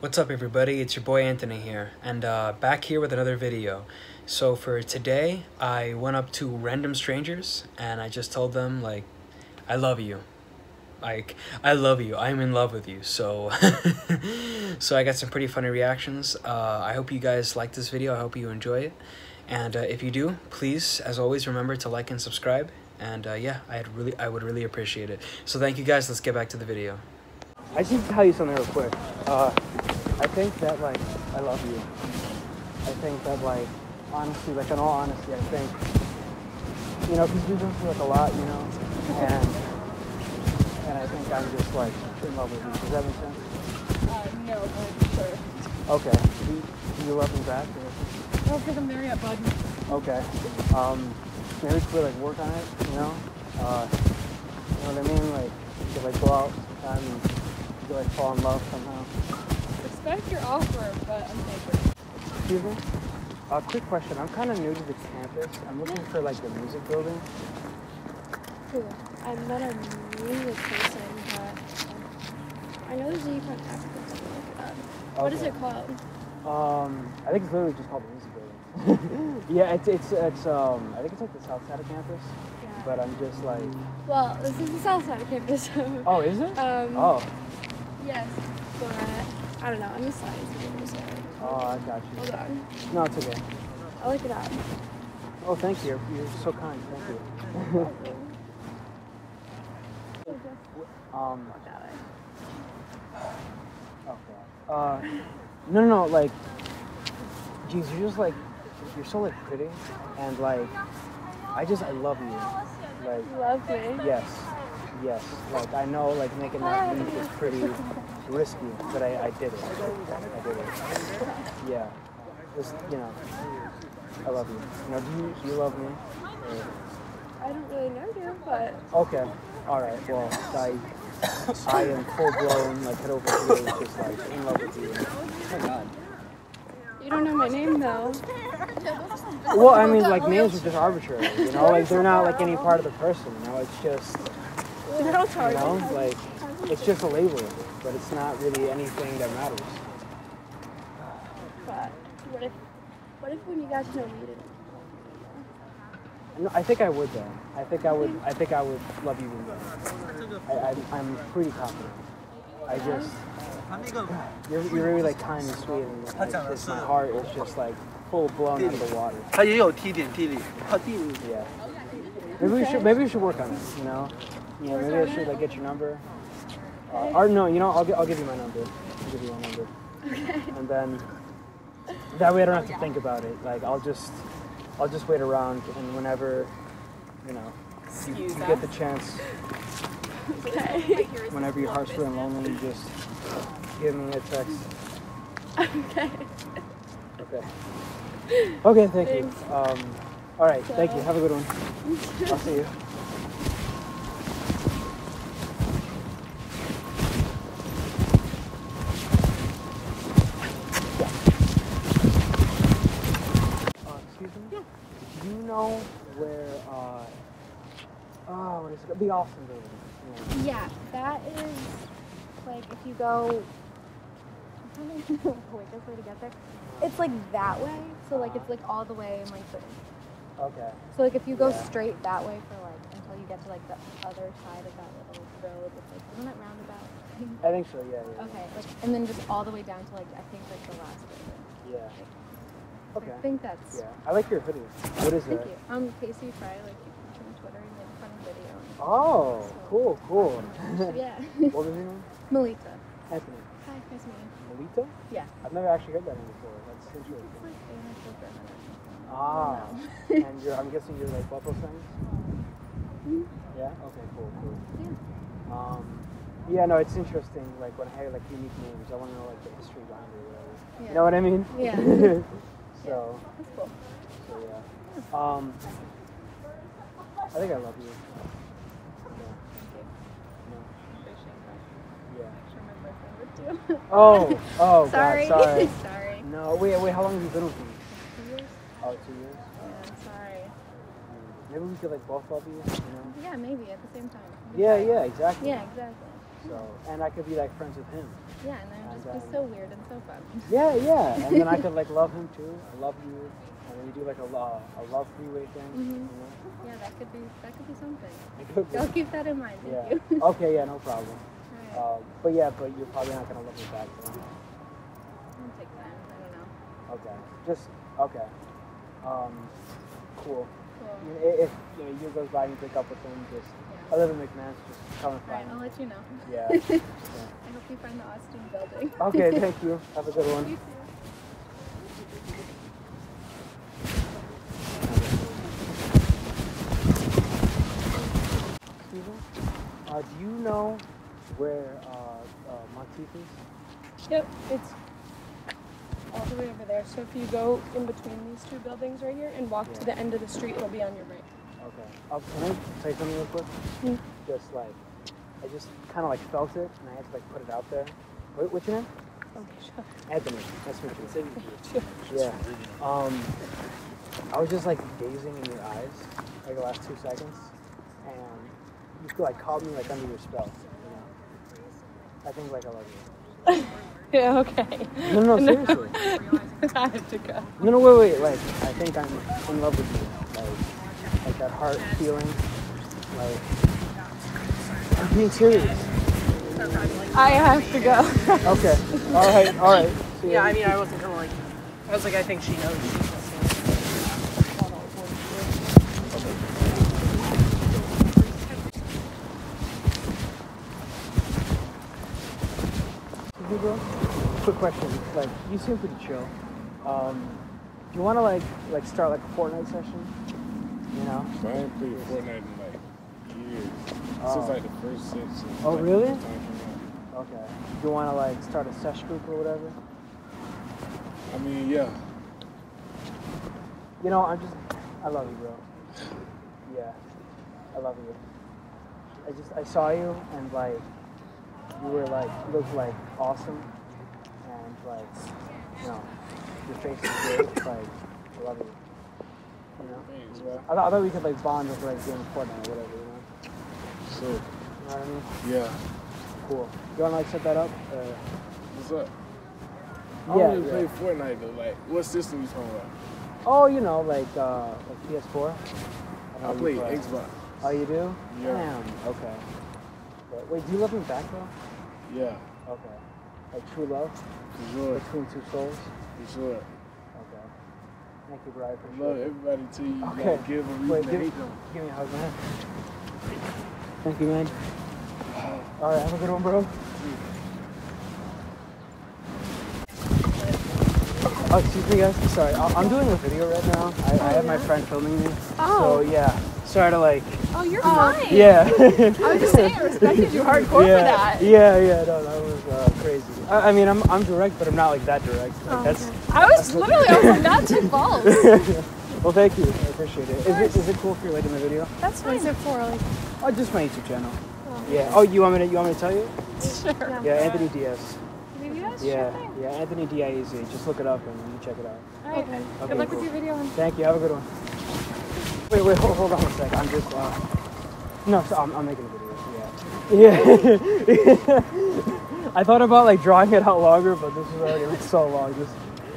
What's up everybody, it's your boy Anthony here, and uh, back here with another video. So for today, I went up to random strangers, and I just told them, like, I love you. Like, I love you, I'm in love with you, so... so I got some pretty funny reactions. Uh, I hope you guys like this video, I hope you enjoy it. And uh, if you do, please, as always, remember to like and subscribe. And uh, yeah, I'd really, I would really appreciate it. So thank you guys, let's get back to the video. I to tell you something real quick. Uh, I think that like I love you. I think that like honestly, like in all honesty, I think you know because we've been through like a lot, you know, and and I think I'm just like in love with you. Does that make sense? Uh, no, but sure. Okay. Do you, do you love me back? Or? No, because I'm there yet, bud. Okay. Um, maybe we could like work on it. You know. Uh, you know what I mean? Like we could like go out sometime and we could, like fall in love somehow. Respect your offer, but I'm paper. Excuse me? A quick question. I'm kind of new to the campus. I'm looking for like the music building. Cool. I'm not a music person, but I know there's a African something like that. What is Okay. it called? Um, I think it's literally just called the music building. yeah, it's it's it's um, I think it's like the south side of campus. Yeah. But I'm just like, Well, this is the south side of campus. So, oh, is it? um, Oh, yes, but I don't know. I'm a science major, so oh, I got you. hold on. No, it's okay. I'll look it up. Oh, thank you. You're so kind. Thank you. um, way. okay. Uh, no, no, no. Like, geez, you're just like, you're so like pretty, and like, I just I love you. Like, You love me. Yes, yes. Like I know, like making that leap is pretty risky, but I, I did it. I did it. Yeah. Just you know, I love you. You know, do you do you love me? Or- I don't really know you, but Okay. All right. Well, I I am full blown like head over heels, just like in love with you. Oh my God. you don't know my name though. Well, I mean, like names are just arbitrary. You know, like they're not like any part of the person. You know, it's just You're not you know, like it's just a label, but it's not really anything that matters. But what if, what if when you got to know me, you didn't? No, I think I would though. I think I would. I think I would love you again. I, I, I'm pretty confident. I just, you're, you're really like kind and sweet, and like, just, my heart is just like full blown out of the water. 它也有 T 点地理，它地理 Yeah. Maybe we should. Maybe we should work on it. You know. Yeah. Maybe I should like get your number. Uh, or no, you know, I'll, gi- I'll give you my number. I'll give you my number. And then that way I don't have to think about it. Like I'll just, I'll just wait around, and whenever, you know, you, you get the chance, Okay. whenever your heart's feeling lonely, you just give me a text. okay. Okay. Okay. Thank you. Um. All right. Thank you. Have a good one. I'll see you. Know where, uh, oh, what is it? The Austin building. Yeah. Yeah, that is like if you go. I'm trying to think the quickest way to get there. It's like that way, so like it's like all the way in like the. Okay. So like if you go Yeah. straight that way for like until you get to like the other side of that little road with like isn't that roundabout? I think so, yeah, yeah. Okay, like and then just all the way down to like I think like the last building. Yeah. Okay. I think that's. Yeah. I like your hoodie. What is it? Thank you. I'm Casey Fry, like you can on Twitter and make a funny video. Oh, cool, cool. yeah. what was your name? Melita. Anthony. Hi, nice to meet you. Melita? Yeah. I've never actually heard that name before. That's It's interesting. like with them. Ah. and you're, I'm guessing you're like Buffalo fans? Yeah? Okay, cool, cool. Yeah. Um, yeah, no, it's interesting. Like when I hear like unique names, I want to know like the history behind it. Whatever. Yeah. You know what I mean? Yeah. so, That's cool. so yeah. Um, I think I love you. Yeah. Yeah. Yeah. Oh, oh, sorry. God, sorry. sorry. No, wait, wait. How long have you been with me? Two years? Oh, two years. Yeah, sorry. Hmm. Maybe we could like both love you. You know? Yeah, maybe at the same time. Yeah, yeah, exactly. Yeah, exactly. So, and I could be like friends with him. Yeah, and then it'd just be um, so weird and so fun. Yeah, yeah. And then I could like love him too. I love you. And then we do like a, lo- a love three-way thing. Mhm. You know? Yeah, that could be that could be something. It could be. I'll keep that in mind. Thank Yeah. you. Okay, yeah, no problem. Alright. Um, but yeah, but you're probably not gonna love me back. It'll take time. I don't know. Okay. Just okay. Um, cool. Cool. I mean, i- If you know, goes by and you break up with him, just Yeah. I live in McMahon's, just come and Alright, find I'll let you know. Yeah. I hope you find the Austin building. Okay, thank you. Have a good one. You too. Uh, do you know where uh, uh, Monteith is? Yep, it's all the way over there. So if you go in between these two buildings right here and walk Yeah. to the end of the street, it'll be on your right. Okay. Uh, can I say something real quick? Mm. Just like, I just kind of like felt it, and I had to like put it out there. What, what's your name? Okay, sure. Anthony. Nice to meet you. Sure. Yeah. Um, I was just like gazing in your eyes, like the last two seconds, and you feel like caught me like under your spell. You know. I think like I love you. Yeah, okay. No, no, seriously. I have to go. No, no, wait, wait. Like, I think I'm in love with you. Like, like that heart feeling. Like, I'm being serious. I have to go. Okay. All right. All right. See Yeah, ya. I mean, I wasn't gonna like. I was like, I think she knows. Bro. Quick question. Like, you seem pretty chill. Um, do you want to like, like start like a Fortnite session? You know? I ain't played Fortnite in like years. Oh. Since like the first six. since, Oh, like, really? the time came out. Okay. Do you want to like start a sesh group or whatever? I mean, yeah. You know, I'm just, I love you, bro. Yeah, I love you. I just, I saw you and like, you were like, looked like awesome, and like, you know, your face is great. Like, I love you. You know. Bro. I thought, I thought we could like bond over like doing Fortnite or whatever. You know. So, You know what I mean? yeah. Cool. You wanna like set that up? Uh, What's up? I Yeah, don't yeah. play Fortnite though. Like, what system you talking about? oh, you know, like uh, like PS4. know I play play. Xbox. Oh, you do? Yeah. Damn. Okay. But wait, do you love me back though? Yeah, Okay. Like true love for sure. between two souls. For sure. Okay. Thank you, bro. I I appreciate love it. everybody till you Okay. like, give a reason Wait, to give, hate them. give me a hug, man. Thank you, man. All right, have a good one, bro. Oh, excuse me, guys. Sorry, I- I'm doing a video right now. I, I have my friend filming me. Oh. So yeah, sorry to like. Oh, you're fine. Yeah. I was just saying, I respected you hardcore yeah, for that. Yeah, yeah, no, that was uh, crazy. I, I mean, I'm, I'm direct, but I'm not like that direct. Like, Oh, that's. I was literally, I was like, not too balls. well, thank you. I appreciate it. Is it is it cool if you're like in the video? That's fine. What's it for? Like, Oh, just my YouTube channel. Yeah. Oh, you want me to you want me to tell you? sure. Yeah, Anthony Diaz. Maybe that's Yeah, sure thing. yeah, Anthony D I E Z. Just look it up and you check it out. All right. Okay, Good luck cool. with your video. And Thank you. Have a good one. Wait, wait, hold, hold on a sec. I'm just. Uh, no, so I'm, I'm making a video. Yeah. Yeah. I thought about like drawing it out longer, but this is already like so long. This,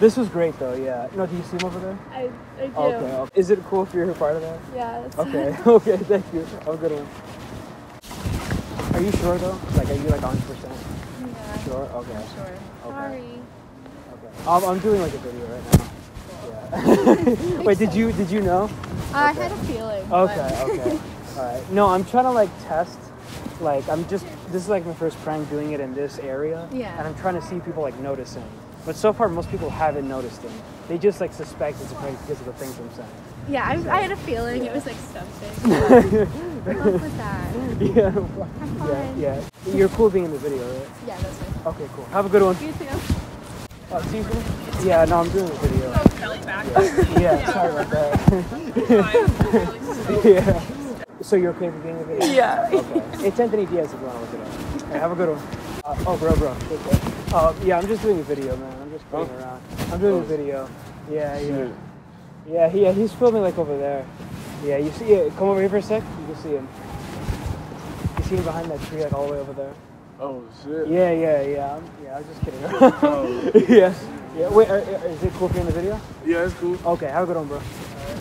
this was great though. Yeah. No, do you see him over there? I, I do. Okay, okay. Is it cool if you're a part of that? Yeah. That's Okay. okay. Thank you. Have a good one. Are you sure though? Like, are you like 100 percent Yeah. sure? Okay. Sure. Okay. Sorry. Okay. I'm, I'm doing like a video right now. Yeah. Wait, did you did you know? I had a feeling. Okay, okay. All right. No, I'm trying to like test. Like, I'm just. This is like my first prank doing it in this area. Yeah. And I'm trying to see people like noticing. But so far, most people haven't noticed it. They just like suspect it's a prank because of the things I'm saying. Yeah, I, I had a feeling it was like something. Luck with that. yeah. Yeah. Yeah. You're cool being in the video, right? Yeah, that's fine. Okay, cool. Have a good one. You too. Uh, excuse me? Yeah, no, I'm doing a video. Yeah, yeah sorry about that. yeah. So you're okay with being in the video? Yeah. Okay. It's Anthony Diaz if you want to look it up. Hey, have a good one. Uh, oh, bro, bro. Take. Uh, yeah, I'm just doing a video, man. I'm just playing Oh. around. I'm doing a video. Yeah, yeah. Yeah, he, yeah, he's filming like over there. Yeah, you see it. Come over here for a sec. You can see him. You see him behind that tree, like all the way over there. Oh shit. Yeah, yeah, yeah. I'm, yeah, I was just kidding. Oh. yes. Yeah. Wait, are, are- is it cool for you're in the video? Yeah, it's cool. Okay, have a good one, bro. All